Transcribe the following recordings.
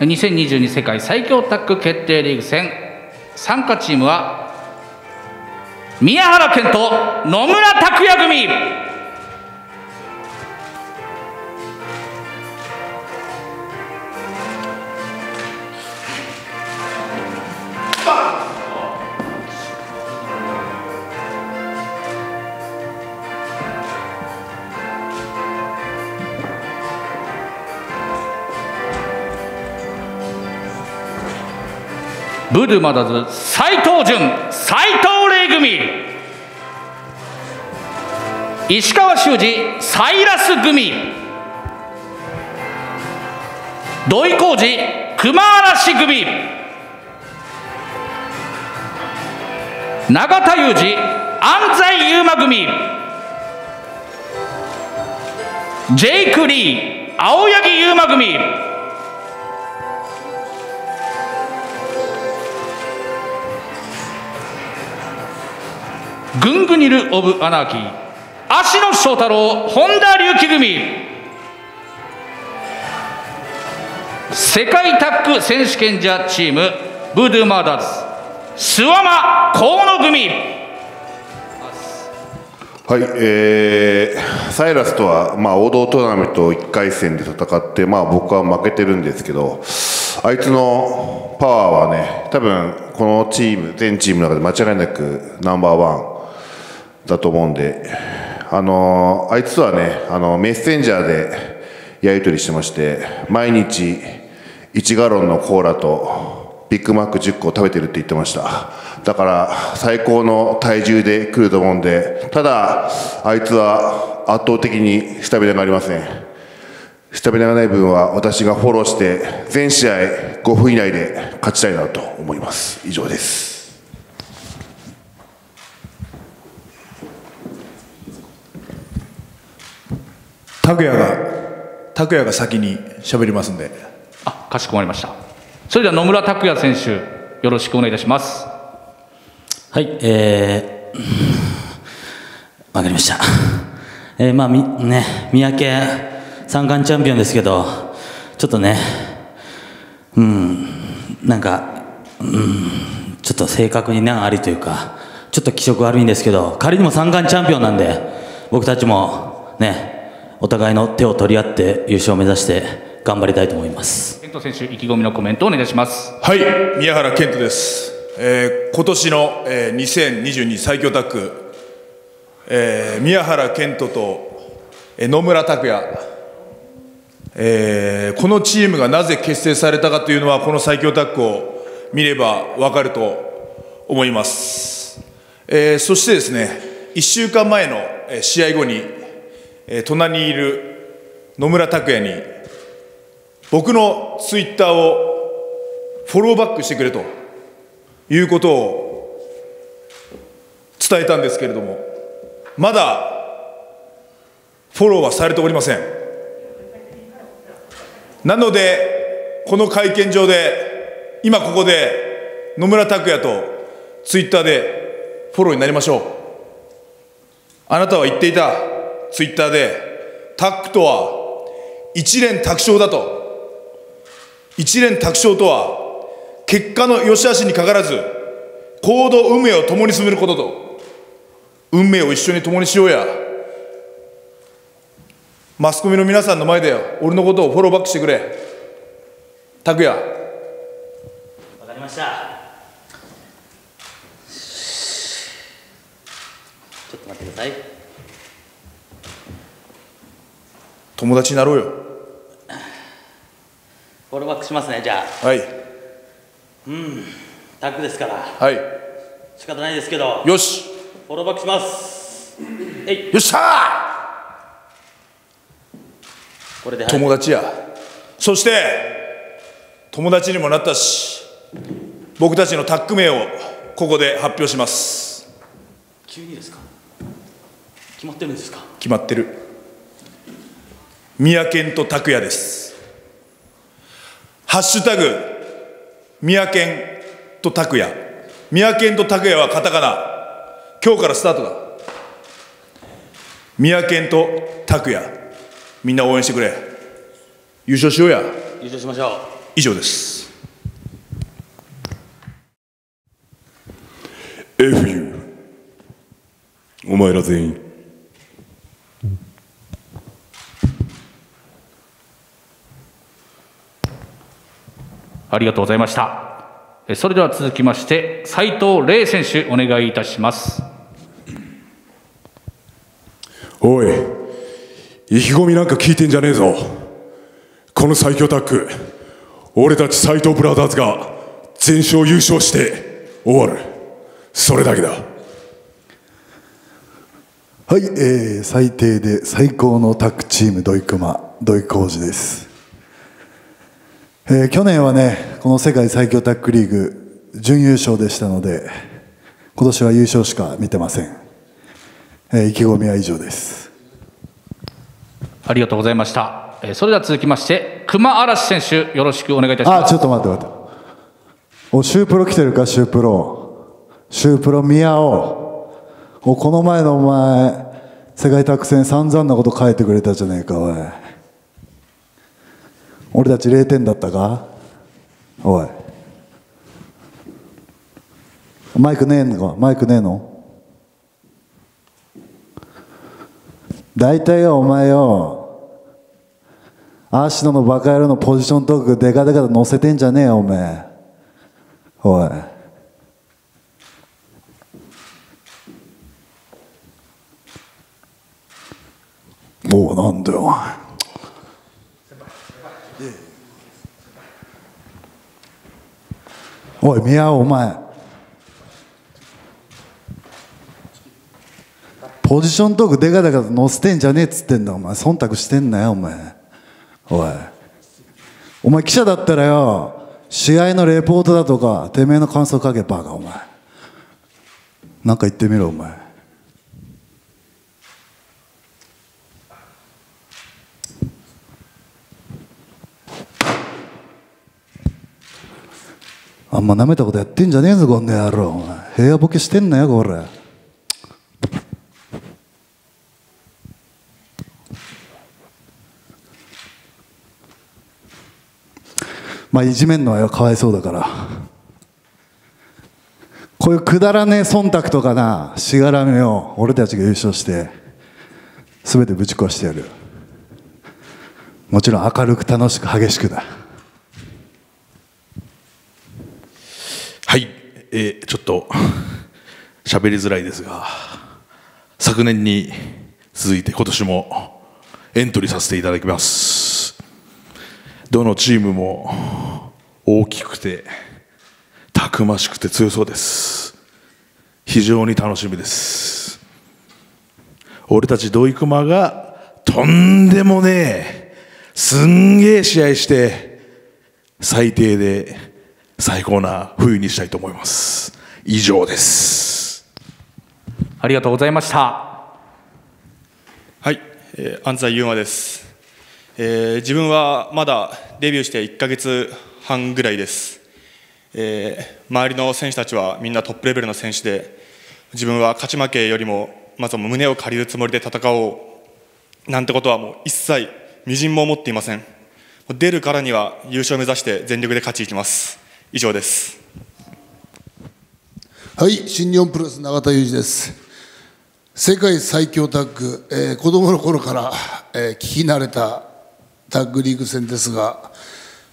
2022世界最強タッグ決定リーグ戦。参加チームは宮原健と野村拓也組。ブルマダズ斉藤潤斉藤麗組。石川修司サイラス組。土井浩二熊嵐組。永田裕二安西優馬組。ジェイク・リー青柳優馬組。グングニル・オブ・アナーキー。芦野翔太郎本田隆起組。世界タッグ選手権ジャーチームブドゥマーダーズ。諏訪間河野組。はい、えー、サイラスとは、まあ、王道トーナメント1回戦で戦って、まあ、僕は負けてるんですけど、あいつのパワーはね、多分このチーム、全チームの中で間違いなくナンバーワン。だと思うんで、あのあいつはね、あのメッセンジャーでやり取りしてまして、毎日1ガロンのコーラとビッグマック10個食べてるって言ってました。だから最高の体重で来ると思うんで、ただ、あいつは圧倒的にスタミナがありません。スタミナがない分は私がフォローして全試合5分以内で勝ちたいなと思います。以上です。拓也が拓也が先に喋りますんで。あかしこまりました。それでは野村拓也選手よろしくお願いいたします。はいえー、わかりました。えー、まあみね三宅三冠チャンピオンですけどちょっとねうんなんかうんちょっと正確に難ありというかちょっと気色悪いんですけど仮にも三冠チャンピオンなんで僕たちもねお互いの手を取り合って優勝を目指して頑張りたいと思います。健人選手意気込みのコメントをお願いします。はい宮原健人です、えー、今年の、えー、2022最強タッグ、えー、宮原健人と、えー、野村拓也。えー、このチームがなぜ結成されたかというのはこの最強タッグを見れば分かると思います、えー、そしてですね1週間前の試合後にえ、隣にいる野村拓也に僕のツイッターをフォローバックしてくれということを伝えたんですけれどもまだフォローはされておりません。なのでこの会見場で今ここで野村拓也とツイッターでフォローになりましょう。あなたは言っていたツイッターでタックとは一連卓勝だと。一連卓勝とは結果の良し悪しにかからず行動運命を共に進めることと。運命を一緒に共にしようや。マスコミの皆さんの前で俺のことをフォローバックしてくれ。拓也。わかりました。ちょっと待ってください。友達になろうよ。フォローバックしますねじゃあ。はい。うんタッグですから。はい。仕方ないですけど。よし。フォローバックします。えい。よっしゃこれで、はい、友達や。そして友達にもなったし僕たちのタッグ名をここで発表します。急にですか？決まってるんですか？決まってる宮健と拓也です。ハッシュタグ宮健と拓也。宮健と拓也はカタカナ。今日からスタートだ。宮健と拓也。みんな応援してくれ。優勝しようや。優勝しましょう。以上です。FU お前ら全員ありがとうございました。えそれでは続きまして斉藤麗選手お願いいたします。おい意気込みなんか聞いてんじゃねえぞ。この最強タッグ俺たち斎藤ブラザーズが全勝優勝して終わる。それだけだ。はい、えー、最低で最高のタッグチーム土井熊土井浩二です、えー去年はねこの世界最強タッグリーグ準優勝でしたので今年は優勝しか見てません、えー意気込みは以上です。ありがとうございました。えそれでは続きまして熊嵐選手よろしくお願いいたします。あちょっと待って待って。おシュープロ来てるかシュープロ。シュープロ宮尾。おこの前のお前世界タッグ戦散々なこと書いてくれたじゃねえかおい俺たち0点だったか？おい。マイクねえのか？マイクねえの？大体よお前よアーシノのバカ野郎のポジショントークデカデカと載せてんじゃねえよおめえ。おい。もうなんだよお前。おい宮尾お前。ポジショントークでかでかと載せてんじゃねえっつってんだ。お前忖度してんなよお前。おい。お前記者だったらよ試合のレポートだとかてめえの感想書けバカお前。なんか言ってみろお前。あんま舐めたことやってんじゃねえぞこんな野郎。お前平和ボケしてんなよこれ。まあいじめんのはよかわいそうだから。こういうくだらねえ忖度とかなしがらみを俺たちが優勝して全てぶち壊してやる。もちろん明るく楽しく激しくだはい、えちょっと 喋りづらいですが昨年に続いて今年もエントリーさせていただきます。どのチームも大きくてたくましくて強そうです。非常に楽しみです。俺たち土井熊がとんでもねえすんげえ試合して最低で最高な冬にしたいと思います。以上です。ありがとうございました。はい、えー安西優馬です、えー自分はまだデビューして1ヶ月半ぐらいです、えー周りの選手たちはみんなトップレベルの選手で自分は勝ち負けよりもまずは胸を借りるつもりで戦おう。なんてことはもう一切みじんも思っていません。出るからには優勝を目指して全力で勝ちいきます以上ですはい、新日本プロレス永田裕二です。世界最強タッグ、えー子供の頃から、えー聞き慣れたタッグリーグ戦ですが、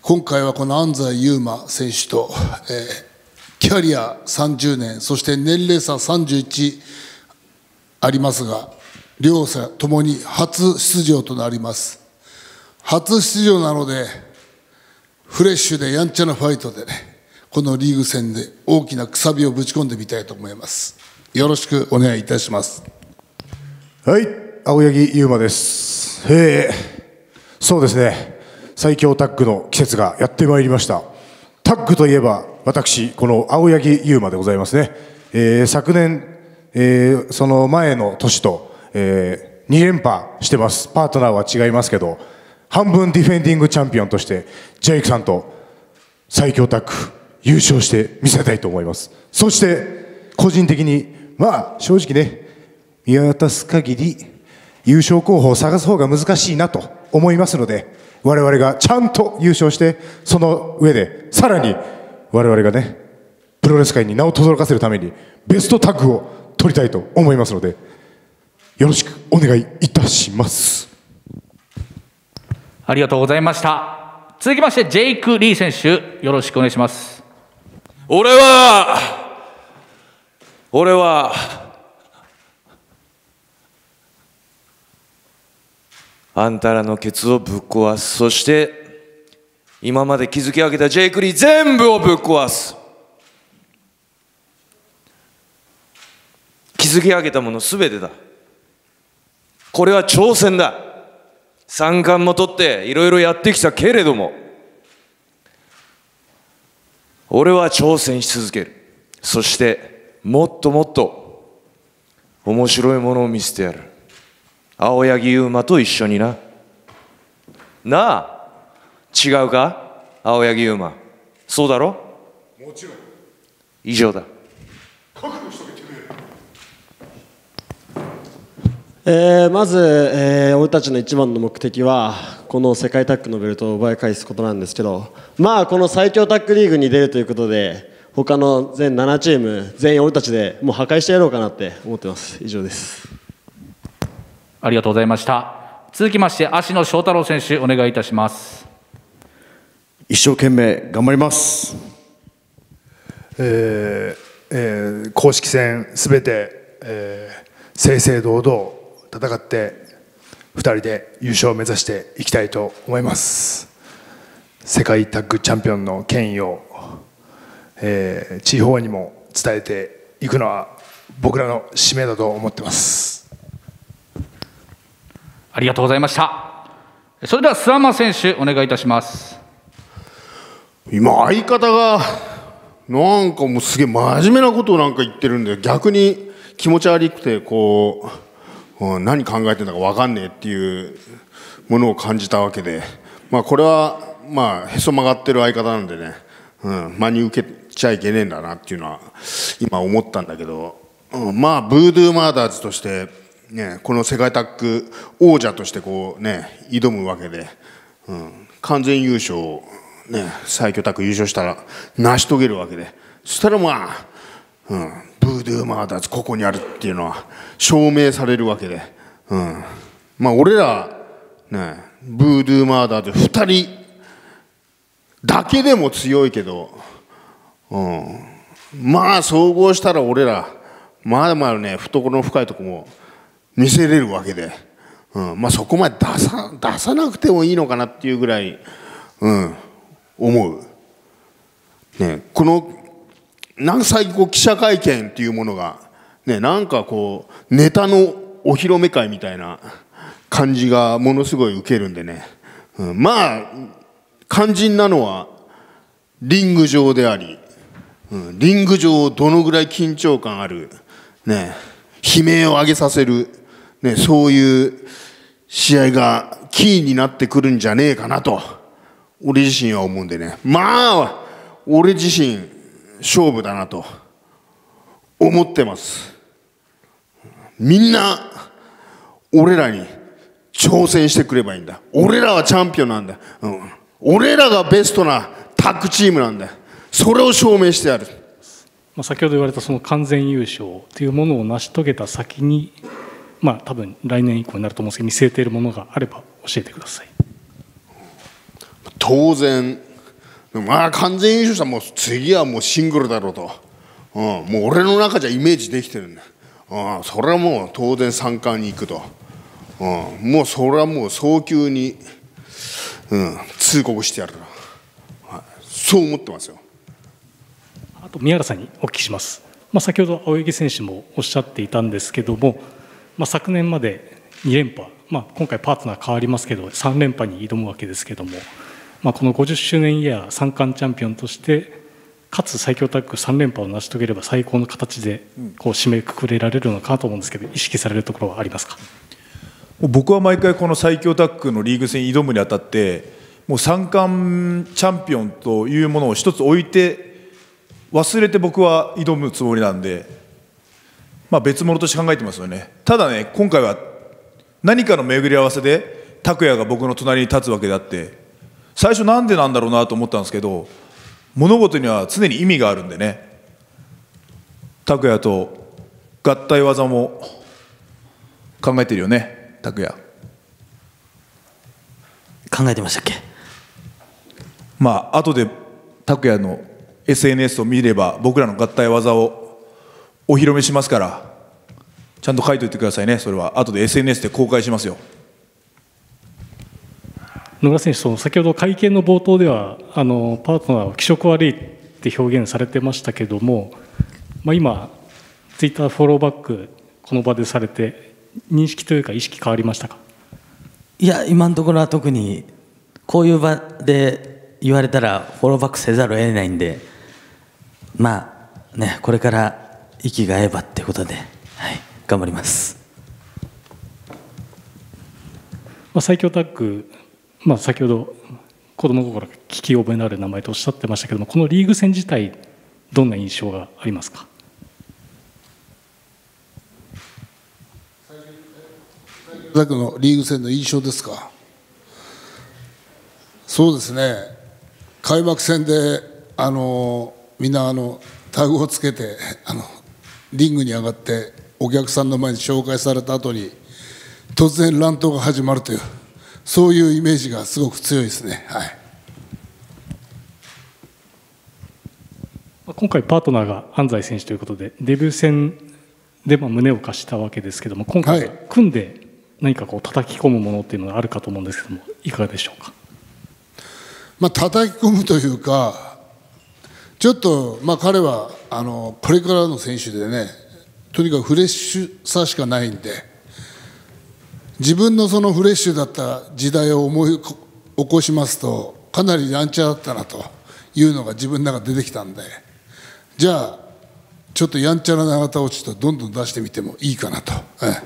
今回はこの安西優真選手と、えーキャリア30年、そして年齢差31ありますが、両者ともに初出場となります。初出場なので、フレッシュでやんちゃなファイトでね、このリーグ戦で大きなくさびをぶち込んでみたいと思います。よろしくお願いいたします。はい、青柳優馬です。えー、そうですね、最強タッグの季節がやってまいりました。タッグといえば、私、この青柳優馬でございますね。えー昨年、えーその前の年と、え2連覇してます。パートナーは違いますけど、半分ディフェンディングチャンピオンとして、ジェイクさんと最強タッグ優勝してみせたいと思います。そして、個人的に、まあ、正直ね、見渡す限り優勝候補を探す方が難しいなと思いますので、我々がちゃんと優勝してその上でさらに我々がねプロレス界に名を轟かせるためにベストタッグを取りたいと思いますのでよろしくお願いいたしますありがとうございました。続きましてジェイク・リー選手よろしくお願いします。俺は俺はあんたらのケツをぶっ壊す。そして今まで築き上げたジェイク・リー全部をぶっ壊す。築き上げたものすべてだ。これは挑戦だ。三冠も取っていろいろやってきたけれども俺は挑戦し続ける。そしてもっともっと面白いものを見せてやる。青柳優馬と一緒にな。なあ違うか？青柳優馬。そうだろ？もちろん。以上だ。覚悟しとけてくれえーまず、えー俺たちの一番の目的はこの世界タッグのベルトを奪い返すことなんですけどまあこの最強タッグリーグに出るということで他の全7チーム全員俺たちでもう破壊してやろうかなって思ってます。以上です。ありがとうございました。続きまして芦野翔太郎選手お願いいたします。一生懸命頑張ります。えーえー公式戦すべて、えー正々堂々戦って2人で優勝を目指していきたいと思います。世界タッグチャンピオンの権威を、えー地方にも伝えていくのは僕らの使命だと思ってます。ありがとうございました。それでは諏訪間選手お願いいたします。今相方がなんかもうすげえ真面目なことをなんか言ってるんで逆に気持ち悪くてこう、うん何考えてんだか分かんねえっていうものを感じたわけでまあこれはまあへそ曲がってる相方なんでね、うん、真に受けちゃいけねえんだなっていうのは今思ったんだけど、うん、まあブードゥーマーダーズとして、ね、この世界タッグ王者としてこうね挑むわけで、うん、完全優勝をね、最強タッグ優勝したら成し遂げるわけでそしたらまあ、うん、ブードゥーマーダーズここにあるっていうのは証明されるわけで、うん、まあ俺ら、ね、ブードゥーマーダーズ2人だけでも強いけど、うん、まあ総合したら俺らまだまだね懐の深いとこも見せれるわけで、うん、まあそこまで出さ出さなくてもいいのかなっていうぐらい、うん、思う。ね、このなん最近こう記者会見っていうものが、ね、なんかこうネタのお披露目会みたいな感じがものすごい受けるんでね、うん、まあ肝心なのはリング上であり、うん、リング上どのぐらい緊張感ある、ね、悲鳴を上げさせる、ね、そういう試合がキーになってくるんじゃねえかなと俺自身は思うんでね。まあ俺自身勝負だなと思ってます。みんな俺らに挑戦してくればいいんだ。俺らはチャンピオンなんだ、うん、俺らがベストなタッグチームなんだ。それを証明してやる。まあ、先ほど言われたその完全優勝というものを成し遂げた先に、まあ、多分来年以降になると思うんですけど見据えているものがあれば教えてください。当然まあ完全優勝したらもう次はもうシングルだろうと、うん、もう俺の中じゃイメージできてるんだ、うん、それはもう当然三冠に行くと、うん、もうそれはもう早急に、うん、通告してやるな、はい、そう思ってますよ。あと宮原さんにお聞きします、まあ、先ほど青柳選手もおっしゃっていたんですけども、まあ、昨年まで2連覇、まあ、今回パートナー変わりますけど3連覇に挑むわけですけども、まあ、この50周年イヤー三冠チャンピオンとしてかつ最強タッグ3連覇を成し遂げれば最高の形でこう締めくくれられるのかなと思うんですけど意識されるところはありますか？僕は毎回この最強タッグのリーグ戦に挑むにあたってもう三冠チャンピオンというものを一つ置いて忘れて僕は挑むつもりなんで、まあ、別物として考えてますよね。ただね今回は何かの巡り合わせで拓也が僕の隣に立つわけであって最初なんでなんだろうなと思ったんですけど物事には常に意味があるんでね。拓也と合体技も考えてるよね拓也。考えてましたっけ？まあ後で拓也の SNS を見れば僕らの合体技をお披露目しますからちゃんと書いといてくださいねそれは。後で SNS で公開しますよ野村選手、その先ほど会見の冒頭ではあのパートナーは気色悪いって表現されてましたけども、まあ、今、ツイッターフォローバックこの場でされて認識というか意識変わりましたか？いや今のところは特にこういう場で言われたらフォローバックせざるを得ないんでまあねこれから息が合えばっていうことで、はい、頑張ります。まあ、最強タッグ、まあ、先ほど子供の頃から聞き覚えのある名前とおっしゃってましたけどもこのリーグ戦自体どんな印象がありますか？だけのリーグ戦の印象ですか？そうですね。開幕戦であのみんなあのタグをつけてあのリングに上がってお客さんの前に紹介された後に突然乱闘が始まるという。そういうイメージがすごく強いですね。はい。今回パートナーが安西選手ということでデビュー戦でまあ胸を貸したわけですけども今回は組んで何かこう叩き込むものっていうのがあるかと思うんですけどもいかがでしょうか？まあ叩き込むというかちょっとまあ彼はあのこれからの選手でねとにかくフレッシュさしかないんで自分のそのフレッシュだった時代を思い起こしますとかなりやんちゃだったなというのが自分の中で出てきたんで。じゃあちょっとやんちゃな永田をちょっとどんどん出してみてもいいかなと、ええ、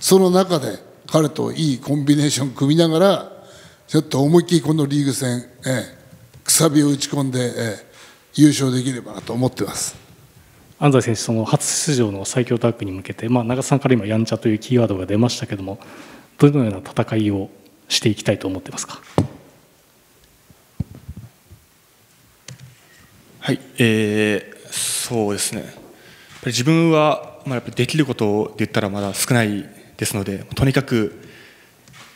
その中で彼といいコンビネーション組みながらちょっと思いっきりこのリーグ戦、ええ、くさびを打ち込んで、ええ、優勝できればなと思ってます。安西選手、その初出場の最強タッグに向けて、まあ、長瀬さんから今、やんちゃというキーワードが出ましたけども、どのような戦いをしていきたいと思ってますか？はい、えー、そうですね、やっぱり自分は、まあ、やっぱできることで言ったらまだ少ないですので、とにかく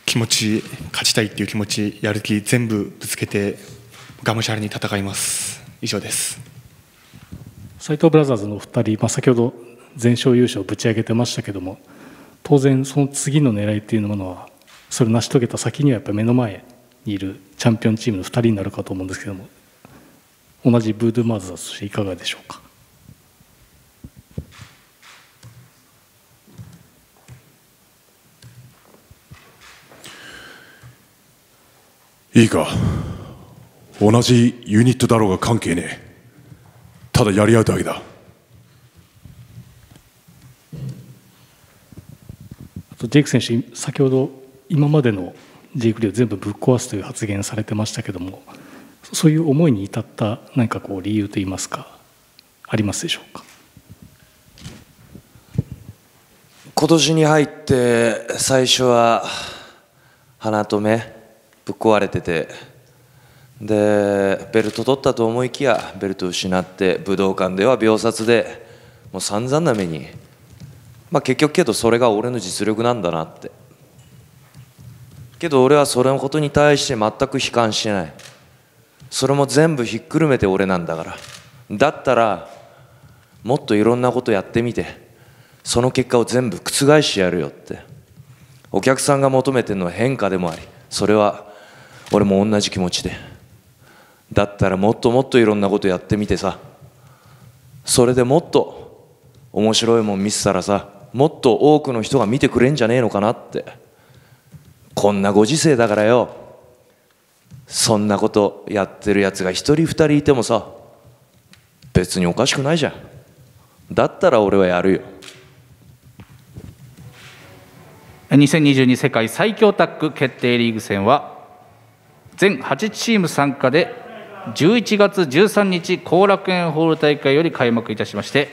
気持ち、勝ちたいっていう気持ち、やる気、全部ぶつけて、がむしゃらに戦います。以上です。斉藤ブラザーズのお二人、まあ、先ほど全勝優勝をぶち上げてましたけども当然その次の狙いっていうものはそれを成し遂げた先にはやっぱり目の前にいるチャンピオンチームの2人になるかと思うんですけども同じブードゥーマーズだとしていかがでしょうか？いいか。同じユニットだろうが関係ねえ。ただやり合うだけだ。あとジェイク選手先ほど今までのジェイクリーを全部ぶっ壊すという発言されてましたけどもそういう思いに至った何かこう理由といいますかありますでしょうか？今年に入って最初は鼻と目ぶっ壊れててでベルト取ったと思いきやベルト失って武道館では秒殺でもう散々な目に、まあ、結局けどそれが俺の実力なんだなって。けど俺はそれのことに対して全く悲観してない。それも全部ひっくるめて俺なんだから。だったらもっといろんなことやってみてその結果を全部覆してやるよって。お客さんが求めてるのは変化でもありそれは俺も同じ気持ちで。だったらもっともっといろんなことやってみてさ。それでもっと面白いもん見せたらさもっと多くの人が見てくれんじゃねえのかなって。こんなご時世だからよ。そんなことやってるやつが一人二人いてもさ別におかしくないじゃん。だったら俺はやるよ。2022世界最強タッグ決定リーグ戦は全8チーム参加で11月13日後楽園ホール大会より開幕いたしまして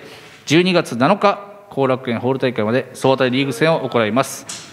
12月7日後楽園ホール大会まで総当たりリーグ戦を行います。